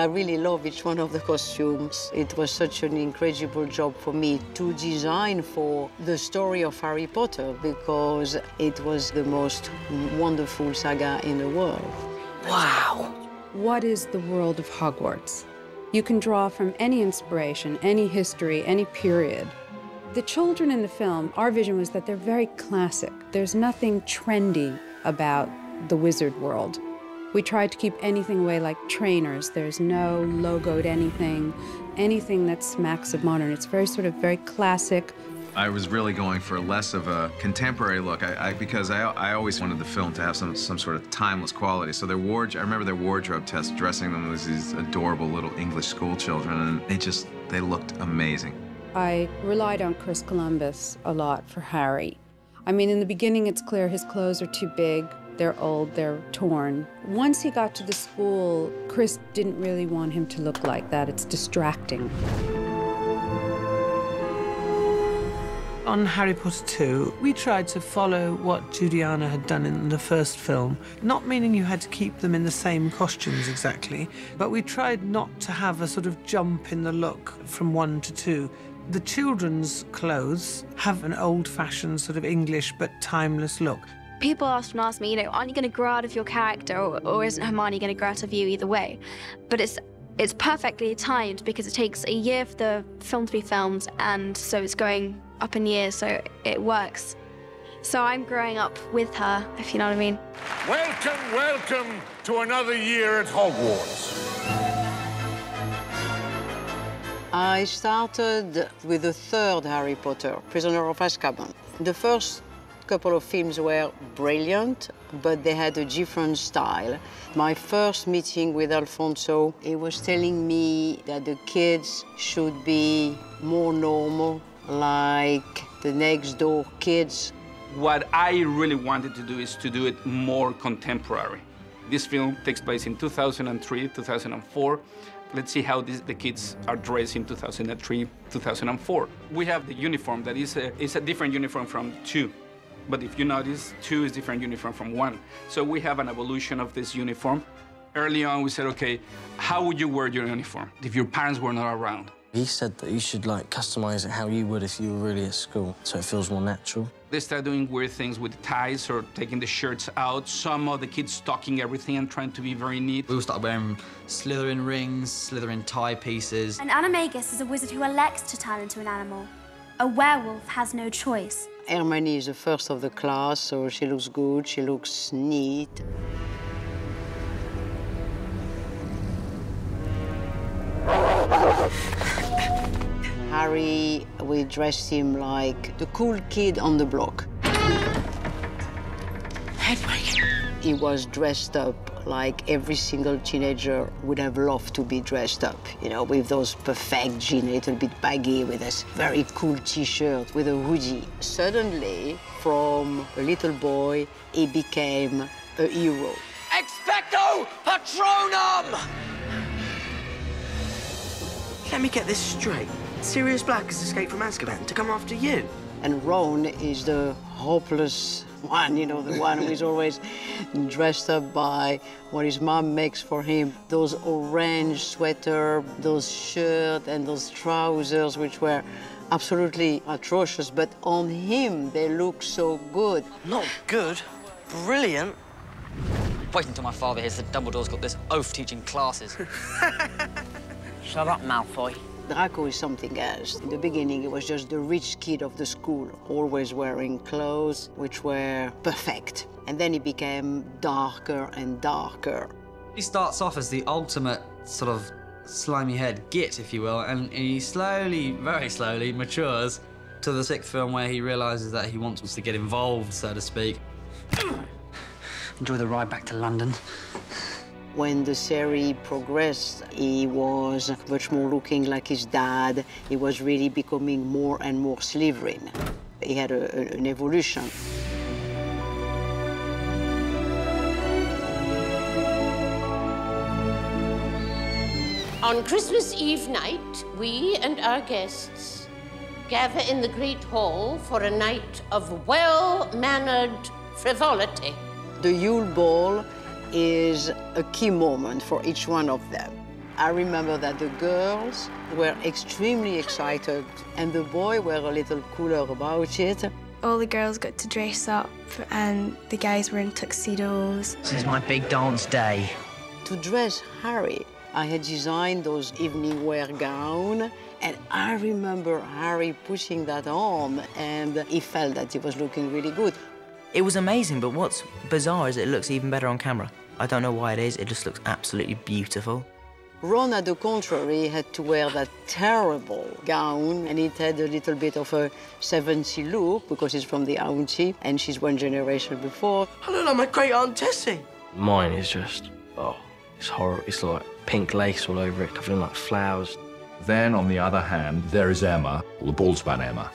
I really love each one of the costumes. It was such an incredible job for me to design for the story of Harry Potter because it was the most wonderful saga in the world. Wow. What is the world of Hogwarts? You can draw from any inspiration, any history, any period. The children in the film, our vision was that they're very classic. There's nothing trendy about the wizard world. We tried to keep anything away like trainers. There's no logoed anything, anything that smacks of modern. It's very sort of very classic. I was really going for less of a contemporary look I, I, because I, I always wanted the film to have some, some sort of timeless quality. So their wardrobe, I remember their wardrobe test dressing them as these adorable little English school children, and they just, they looked amazing. I relied on Chris Columbus a lot for Harry. I mean, in the beginning, it's clear his clothes are too big. They're old, they're torn. Once he got to the school, Chris didn't really want him to look like that. It's distracting. On Harry Potter 2, we tried to follow what Judianna had done in the first film, not meaning you had to keep them in the same costumes exactly, but we tried not to have a sort of jump in the look from one to two. The children's clothes have an old-fashioned sort of English but timeless look. People often ask me, you know, aren't you going to grow out of your character, or, or isn't Hermione going to grow out of you either way? But it's it's perfectly timed because it takes a year for the film to be filmed, and so it's going up in years, so it works. So I'm growing up with her, if you know what I mean. Welcome, welcome to another year at Hogwarts. I started with the third Harry Potter, Prisoner of Azkaban. The first couple of films were brilliant, but they had a different style. My first meeting with Alfonso, he was telling me that the kids should be more normal, like the next door kids. What I really wanted to do is to do it more contemporary. This film takes place in 2003, 2004. Let's see how this, the kids are dressed in 2003, 2004. We have the uniform that is a, is a different uniform from two. But if you notice, two is different uniform from one. So we have an evolution of this uniform. Early on, we said, okay, how would you wear your uniform if your parents were not around? He said that you should, like, customize it how you would if you were really at school, so it feels more natural. They start doing weird things with ties or taking the shirts out. Some of the kids stocking everything and trying to be very neat. We all started wearing Slytherin rings, Slytherin tie pieces. An animagus is a wizard who elects to turn into an animal. A werewolf has no choice. Hermione is the first of the class, so she looks good, she looks neat. Harry, we dressed him like the cool kid on the block. Hedwig! He was dressed up like every single teenager would have loved to be dressed up, you know, with those perfect jeans, a little bit baggy, with this very cool t-shirt, with a hoodie. Suddenly, from a little boy, he became a hero. Expecto Patronum! Let me get this straight. Sirius Black has escaped from Azkaban to come after you. And Ron is the hopeless one, you know, the one who is always dressed up by what his mom makes for him. Those orange sweater, those shirt and those trousers, which were absolutely atrocious, but on him they look so good. Not good, brilliant. Wait until my father hears that Dumbledore's got this oath teaching classes. Shut up, Malfoy. Draco is something else. In the beginning, he was just the rich kid of the school, always wearing clothes which were perfect. And then he became darker and darker. He starts off as the ultimate sort of slimy head git, if you will, and he slowly, very slowly, matures to the sixth film where he realizes that he wants us to get involved, so to speak. Enjoy the ride back to London. When the series progressed, he was much more looking like his dad. He was really becoming more and more Slytherin. He had a, a, an evolution. On Christmas Eve night, we and our guests gather in the Great Hall for a night of well-mannered frivolity. The Yule Ball is a key moment for each one of them. I remember that the girls were extremely excited and the boys were a little cooler about it. All the girls got to dress up and the guys were in tuxedos. This is my big dance day. To dress Harry, I had designed those evening wear gown and I remember Harry pushing that on and he felt that he was looking really good. It was amazing, but what's bizarre is it looks even better on camera. I don't know why it is, it just looks absolutely beautiful. Ron, at the contrary, had to wear that terrible gown, and it had a little bit of a 70 look because it's from the auntie, and she's one generation before. I look like my great aunt Tessie. Mine is just, oh, it's horrible. It's like pink lace all over it, covered in like flowers. Then, on the other hand, there is Emma, or the Ballspan Emma.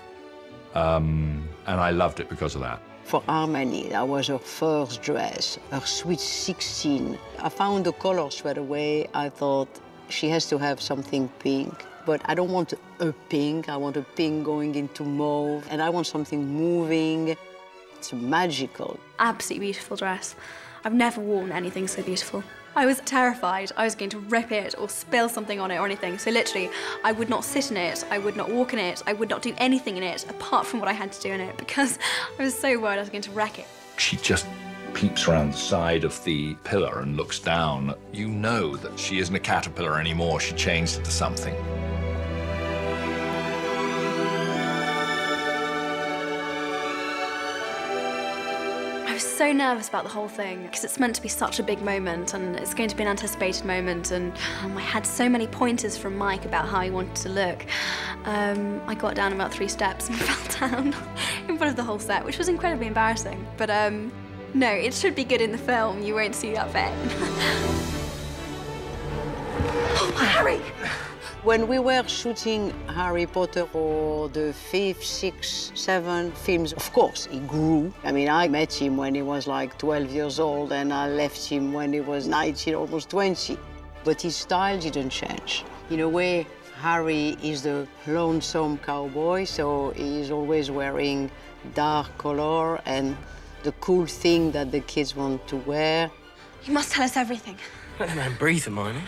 Um, and I loved it because of that. For Hermione. that was her first dress, her sweet 16. I found the color straight away. I thought she has to have something pink. But I don't want a pink, I want a pink going into mauve, and I want something moving. It's magical. Absolutely beautiful dress. I've never worn anything so beautiful. I was terrified I was going to rip it or spill something on it or anything. So literally, I would not sit in it, I would not walk in it, I would not do anything in it apart from what I had to do in it because I was so worried I was going to wreck it. She just peeps around the side of the pillar and looks down. You know that she isn't a caterpillar anymore. She changed into something. So nervous about the whole thing because it's meant to be such a big moment and it's going to be an anticipated moment and um, I had so many pointers from Mike about how he wanted to look. Um, I got down about three steps and fell down in front of the whole set, which was incredibly embarrassing. But um, no, it should be good in the film. You won't see that bit. Oh, Harry! When we were shooting Harry Potter or the fifth, sixth, seventh films, of course, he grew. I mean, I met him when he was like 12 years old, and I left him when he was 19, almost 20. But his style didn't change. In a way, Harry is the lonesome cowboy, so he's always wearing dark color and the cool thing that the kids want to wear. You must tell us everything. Let the man breathe, Hermione.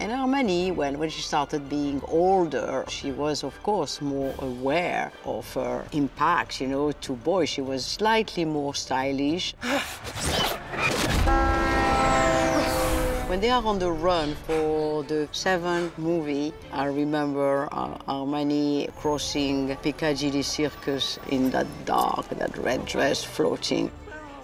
And Hermione, when, when she started being older, she was, of course, more aware of her impact, you know, to boys. She was slightly more stylish. When they are on the run for the seventh movie, I remember uh, Hermione crossing Piccadilly Circus in that dark, that red dress floating.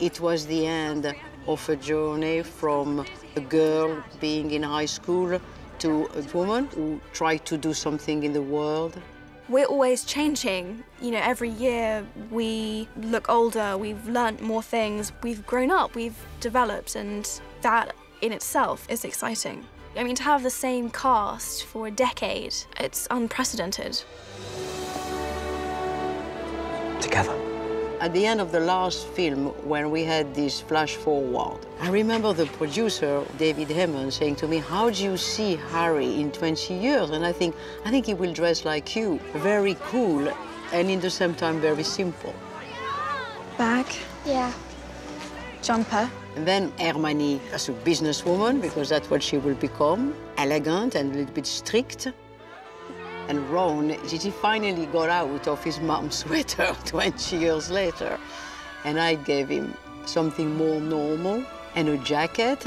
It was the end of a journey from a girl being in high school to a woman who tried to do something in the world. We're always changing. You know, every year we look older, we've learnt more things, we've grown up, we've developed, and that in itself is exciting. I mean, to have the same cast for a decade, it's unprecedented. Together. At the end of the last film, when we had this flash forward, I remember the producer, David Heyman, saying to me, how do you see Harry in 20 years? And I think, I think he will dress like you, very cool, and in the same time, very simple. Bag? Yeah. Jumper? And then Hermione as a businesswoman, because that's what she will become, elegant and a little bit strict. And Ron, he finally got out of his mom's sweater 20 years later. And I gave him something more normal and a jacket,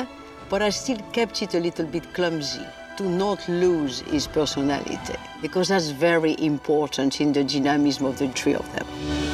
but I still kept it a little bit clumsy to not lose his personality, because that's very important in the dynamism of the three of them.